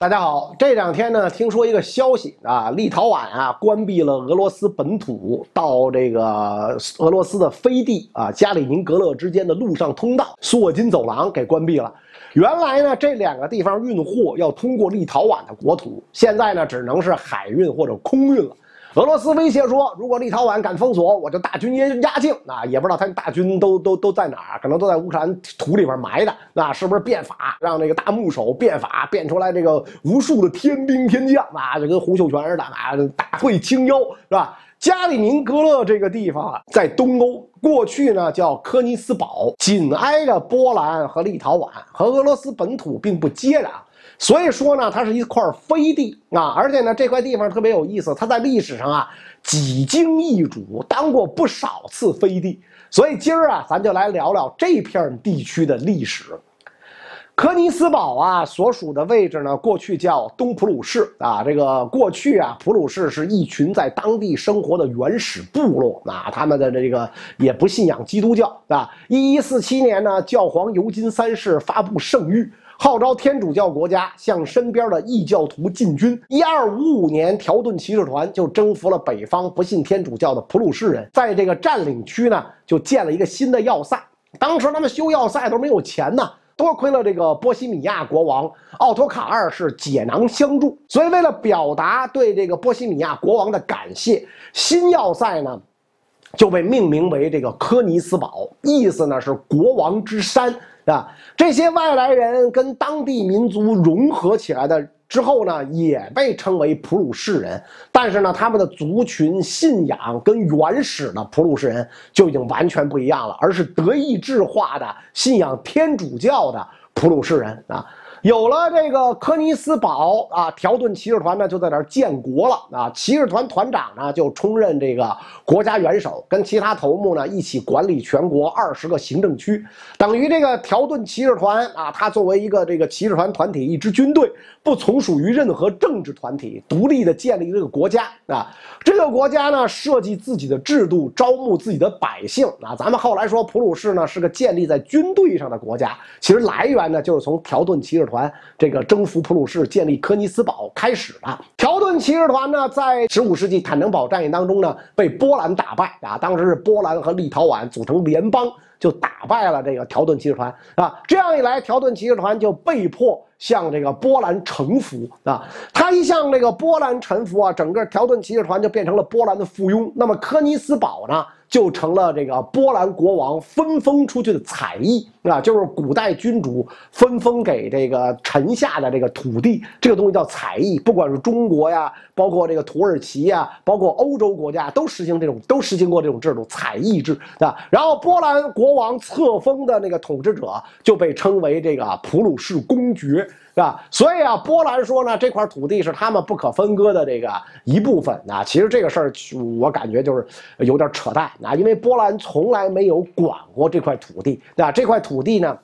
大家好，这两天呢，听说一个消息啊，立陶宛啊关闭了俄罗斯本土到这个俄罗斯的飞地啊加里宁格勒之间的陆上通道苏沃金走廊给关闭了。原来呢，这两个地方运货要通过立陶宛的国土，现在呢，只能是海运或者空运了。俄罗斯威胁说，如果立陶宛敢封锁，我就大军压压境。啊，也不知道他大军都都都在哪儿，可能都在乌克兰土里边埋的。那是不是变法，让那个大木手变法，变出来这个无数的天兵天将啊？就跟胡秀全似的啊，大会清妖是吧？加里宁格勒这个地方啊，在东欧，过去呢叫科尼斯堡，紧挨着波兰和立陶宛，和俄罗斯本土并不接壤。所以说呢，它是一块飞地啊，而且呢，这块地方特别有意思，它在历史上啊几经易主，当过不少次飞地。所以今儿啊，咱就来聊聊这片地区的历史。科尼斯堡啊，所属的位置呢，过去叫东普鲁士啊。这个过去啊，普鲁士是一群在当地生活的原始部落啊，他们的这个也不信仰基督教啊。一一四七年呢，教皇尤金三世发布圣谕。号召天主教国家向身边的异教徒进军。一二五五年，条顿骑士团就征服了北方不信天主教的普鲁士人，在这个占领区呢，就建了一个新的要塞。当时他们修要塞都没有钱呢，多亏了这个波西米亚国王奥托卡二世解囊相助。所以，为了表达对这个波西米亚国王的感谢，新要塞呢就被命名为这个科尼斯堡，意思呢是国王之山。啊，这些外来人跟当地民族融合起来的之后呢，也被称为普鲁士人。但是呢，他们的族群信仰跟原始的普鲁士人就已经完全不一样了，而是德意志化的信仰天主教的普鲁士人啊。有了这个科尼斯堡啊，条顿骑士团呢就在那儿建国了啊。骑士团团长呢就充任这个国家元首，跟其他头目呢一起管理全国二十个行政区，等于这个条顿骑士团啊，他作为一个这个骑士团团体，一支军队，不从属于任何政治团体，独立的建立这个国家啊。这个国家呢设计自己的制度，招募自己的百姓啊。咱们后来说普鲁士呢是个建立在军队上的国家，其实来源呢就是从条顿骑士。团这个征服普鲁士、建立科尼斯堡开始了条顿骑士团呢，在十五世纪坦能堡战役当中呢，被波兰打败啊。当时是波兰和立陶宛组成联邦，就打败了这个条顿骑士团啊。这样一来，条顿骑士团就被迫向这个波兰臣服啊。他一向这个波兰臣服啊，整个条顿骑士团就变成了波兰的附庸。那么科尼斯堡呢？就成了这个波兰国王分封出去的采邑啊，就是古代君主分封给这个臣下的这个土地，这个东西叫采邑。不管是中国呀，包括这个土耳其呀，包括欧洲国家，都实行这种，都实行过这种制度，采邑制啊。然后波兰国国王册封的那个统治者就被称为这个普鲁士公爵。是吧？所以啊，波兰说呢，这块土地是他们不可分割的这个一部分啊。其实这个事儿，我感觉就是有点扯淡啊，因为波兰从来没有管过这块土地，对吧？这块土地呢？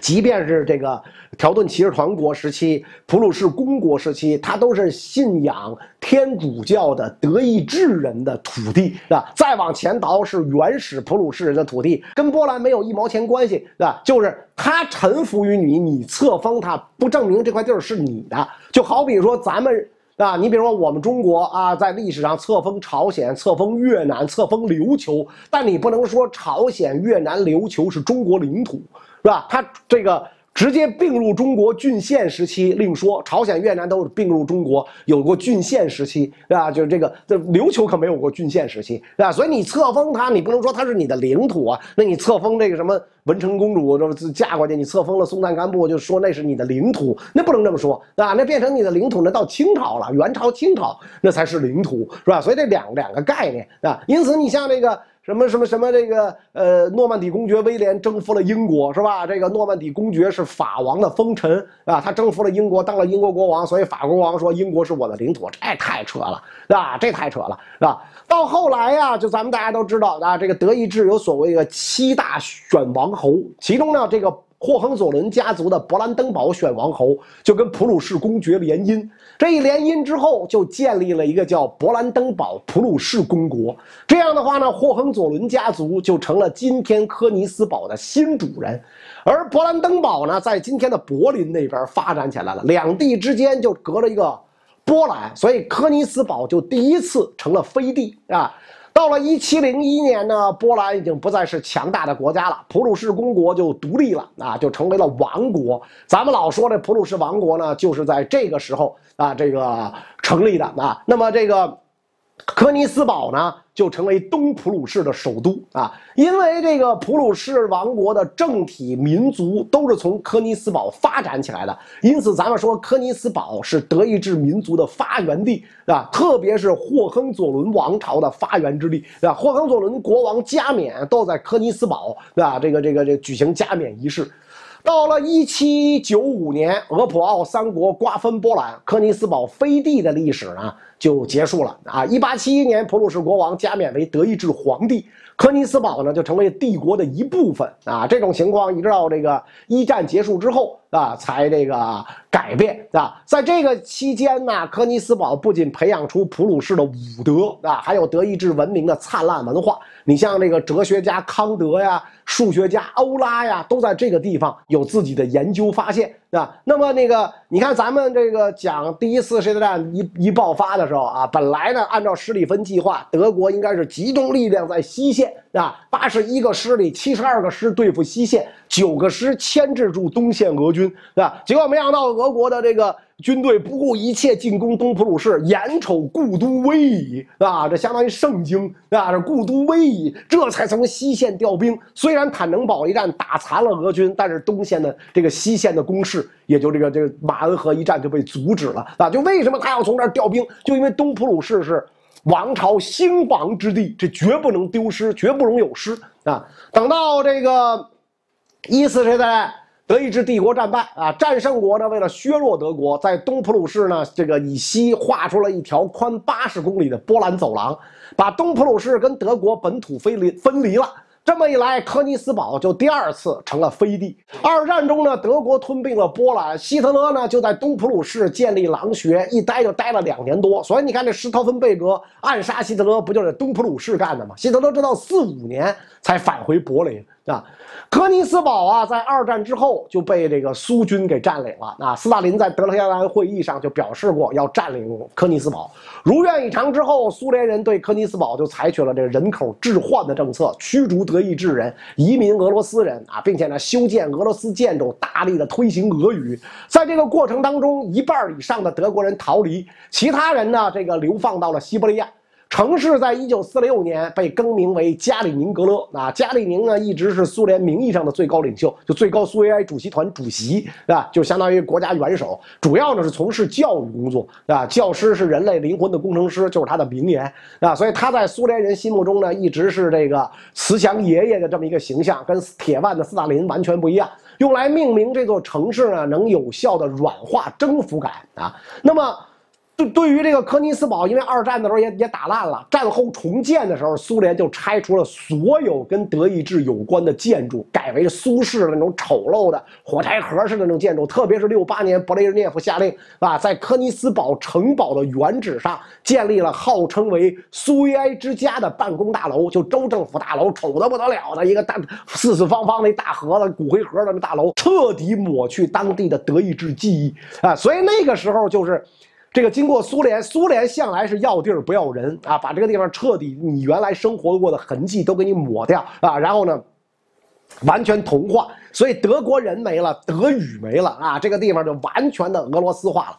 即便是这个条顿骑士团国时期、普鲁士公国时期，它都是信仰天主教的德意志人的土地，是吧？再往前倒是原始普鲁士人的土地，跟波兰没有一毛钱关系，是吧？就是他臣服于你，你册封他，不证明这块地儿是你的。就好比说咱们啊，你比如说我们中国啊，在历史上册封朝鲜、册封越南、册封琉球，但你不能说朝鲜、越南、琉球是中国领土。是吧？他这个直接并入中国郡县时期另说，朝鲜、越南都是并入中国，有过郡县时期，是吧？就是这个，这琉球可没有过郡县时期，是吧？所以你册封他，你不能说他是你的领土啊。那你册封这个什么文成公主，这嫁过去，你册封了松赞干布，就说那是你的领土，那不能这么说，啊，那变成你的领土，那到清朝了，元朝、清朝那才是领土，是吧？所以这两两个概念啊，因此你像这个。什么什么什么？这个呃，诺曼底公爵威廉征服了英国，是吧？这个诺曼底公爵是法王的封臣啊，他征服了英国，当了英国国王，所以法国王说英国是我的领土，这太扯了，啊？这太扯了，是吧？到后来呀，就咱们大家都知道啊，这个德意志有所谓的七大选王侯，其中呢，这个霍亨佐伦家族的勃兰登堡选王侯就跟普鲁士公爵联姻，这一联姻之后就建立了一个叫勃兰登堡普鲁士公国。这样的话呢，霍亨佐伦家族就成了今天科尼斯堡的新主人，而勃兰登堡呢，在今天的柏林那边发展起来了，两地之间就隔了一个波兰，所以科尼斯堡就第一次成了飞地啊。到了一七零一年呢，波兰已经不再是强大的国家了，普鲁士公国就独立了啊，就成为了王国。咱们老说这普鲁士王国呢，就是在这个时候啊，这个成立的啊。那么这个。科尼斯堡呢，就成为东普鲁士的首都啊，因为这个普鲁士王国的政体民族都是从科尼斯堡发展起来的，因此咱们说科尼斯堡是德意志民族的发源地啊，特别是霍亨佐伦王朝的发源之地啊，霍亨佐伦国王加冕都在科尼斯堡对吧？这个这个这举行加冕仪式。到了一七九五年，俄普奥三国瓜分波兰，科尼斯堡飞地的历史呢就结束了啊！一八七一年，普鲁士国王加冕为德意志皇帝，科尼斯堡呢就成为帝国的一部分啊！这种情况一直到这个一战结束之后。啊，才这个改变啊，在这个期间呢，柯尼斯堡不仅培养出普鲁士的武德啊，还有德意志文明的灿烂文化。你像这个哲学家康德呀，数学家欧拉呀，都在这个地方有自己的研究发现啊。那么那个，你看咱们这个讲第一次世界大战一一爆发的时候啊，本来呢，按照施里芬计划，德国应该是集中力量在西线啊，八十一个师里七十二个师对付西线。九个师牵制住东线俄军，对吧？结果没想到俄国的这个军队不顾一切进攻东普鲁士，眼瞅故都危矣，啊，这相当于圣经，啊，这故都危矣，这才从西线调兵。虽然坦能堡一战打残了俄军，但是东线的这个西线的攻势也就这个这个马恩河一战就被阻止了，啊，就为什么他要从这儿调兵？就因为东普鲁士是王朝兴亡之地，这绝不能丢失，绝不容有失啊！等到这个。一次是在德意志帝国战败啊，战胜国呢为了削弱德国，在东普鲁士呢这个以西画出了一条宽八十公里的波兰走廊，把东普鲁士跟德国本土分离分离了。这么一来，科尼斯堡就第二次成了飞地。二战中呢，德国吞并了波兰，希特勒呢就在东普鲁士建立狼穴，一待就待了两年多。所以你看，这施陶芬贝格暗杀希特勒，不就是东普鲁士干的吗？希特勒直到四五年才返回柏林啊。科尼斯堡啊，在二战之后就被这个苏军给占领了。啊，斯大林在德黑兰会议上就表示过要占领科尼斯堡。如愿以偿之后，苏联人对科尼斯堡就采取了这个人口置换的政策，驱逐德意志人，移民俄罗斯人啊，并且呢修建俄罗斯建筑，大力的推行俄语。在这个过程当中，一半以上的德国人逃离，其他人呢这个流放到了西伯利亚。城市在一九四六年被更名为加里宁格勒。啊，加里宁呢一直是苏联名义上的最高领袖，就最高苏维埃主席团主席，对吧？就相当于国家元首，主要呢是从事教育工作，对吧？教师是人类灵魂的工程师，就是他的名言，啊，所以他在苏联人心目中呢一直是这个慈祥爷爷的这么一个形象，跟铁腕的斯大林完全不一样。用来命名这座城市呢，能有效的软化征服感啊。那么。对，对于这个科尼斯堡，因为二战的时候也也打烂了，战后重建的时候，苏联就拆除了所有跟德意志有关的建筑，改为苏式的那种丑陋的火柴盒式的那种建筑。特别是六八年，勃列日涅夫下令，啊，在科尼斯堡城堡的原址上建立了号称为苏维埃之家的办公大楼，就州政府大楼，丑的不得了的一个大四四方方的大盒子，骨灰盒的那大楼，彻底抹去当地的德意志记忆啊！所以那个时候就是。这个经过苏联，苏联向来是要地儿不要人啊，把这个地方彻底你原来生活过的痕迹都给你抹掉啊，然后呢，完全同化，所以德国人没了，德语没了啊，这个地方就完全的俄罗斯化了。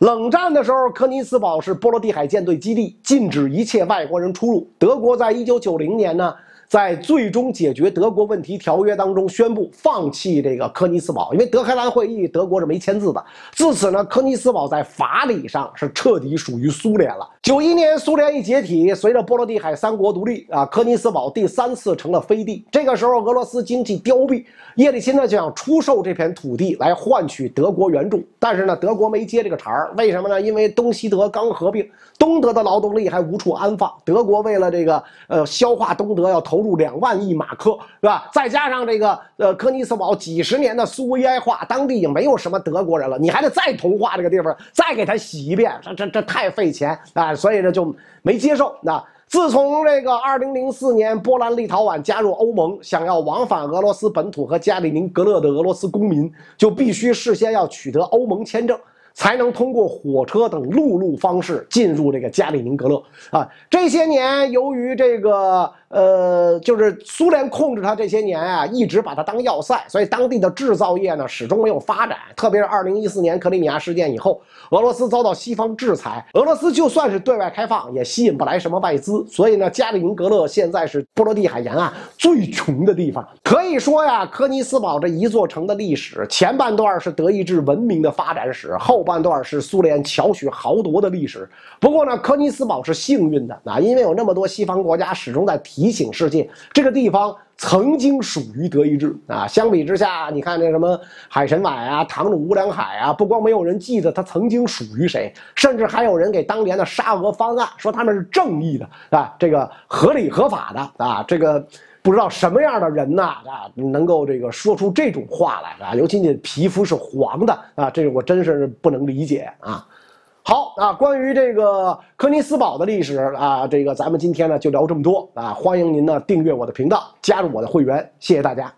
冷战的时候，科尼斯堡是波罗的海舰队基地，禁止一切外国人出入。德国在一九九零年呢。在最终解决德国问题条约当中，宣布放弃这个科尼斯堡，因为德黑兰会议德国是没签字的。自此呢，科尼斯堡在法理上是彻底属于苏联了。九一年苏联一解体，随着波罗的海三国独立啊，科尼斯堡第三次成了飞地。这个时候，俄罗斯经济凋敝，叶利钦呢就想出售这片土地来换取德国援助，但是呢，德国没接这个茬儿。为什么呢？因为东西德刚合并，东德的劳动力还无处安放。德国为了这个呃消化东德，要投。投入两万亿马克，是吧？再加上这个呃科尼斯堡几十年的苏维埃化，当地已经没有什么德国人了，你还得再同化这个地方，再给他洗一遍，这这这太费钱啊！所以呢就没接受。那自从这个二零零四年波兰立陶宛加入欧盟，想要往返俄罗斯本土和加里宁格勒的俄罗斯公民，就必须事先要取得欧盟签证。才能通过火车等陆路方式进入这个加里宁格勒啊！这些年，由于这个。呃，就是苏联控制它这些年啊，一直把它当要塞，所以当地的制造业呢始终没有发展。特别是二零一四年克里米亚事件以后，俄罗斯遭到西方制裁，俄罗斯就算是对外开放，也吸引不来什么外资。所以呢，加里宁格勒现在是波罗的海沿岸最穷的地方。可以说呀，科尼斯堡这一座城的历史，前半段是德意志文明的发展史，后半段是苏联巧取豪夺的历史。不过呢，科尼斯堡是幸运的啊，因为有那么多西方国家始终在提。醒世界，这个地方曾经属于德意志啊。相比之下，你看那什么海参崴啊、唐努乌梁海啊，不光没有人记得它曾经属于谁，甚至还有人给当年的沙俄方案，说他们是正义的啊，这个合理合法的啊。这个不知道什么样的人呐啊，能够这个说出这种话来啊？尤其你皮肤是黄的啊，这个我真是不能理解啊。好啊，关于这个柯尼斯堡的历史啊，这个咱们今天呢就聊这么多啊。欢迎您呢订阅我的频道，加入我的会员，谢谢大家。